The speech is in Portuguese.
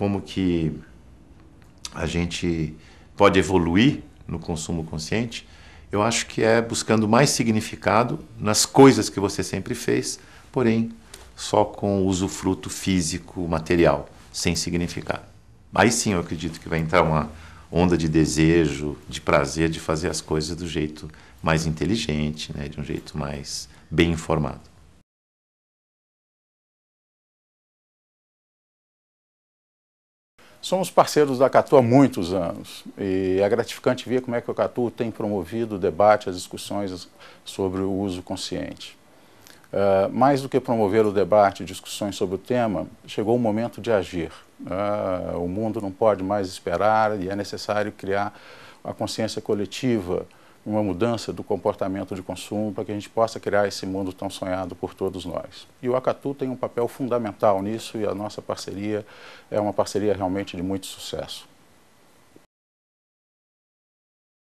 como que a gente pode evoluir no consumo consciente, eu acho que é buscando mais significado nas coisas que você sempre fez, porém só com usufruto físico, material, sem significado. Aí sim eu acredito que vai entrar uma onda de desejo, de prazer de fazer as coisas do jeito mais inteligente, né, de um jeito mais bem informado. Somos parceiros da Catu há muitos anos e é gratificante ver como é que a Catu tem promovido o debate, as discussões sobre o uso consciente. Uh, mais do que promover o debate e discussões sobre o tema, chegou o momento de agir. Uh, o mundo não pode mais esperar e é necessário criar a consciência coletiva uma mudança do comportamento de consumo para que a gente possa criar esse mundo tão sonhado por todos nós. E o Acatu tem um papel fundamental nisso e a nossa parceria é uma parceria realmente de muito sucesso.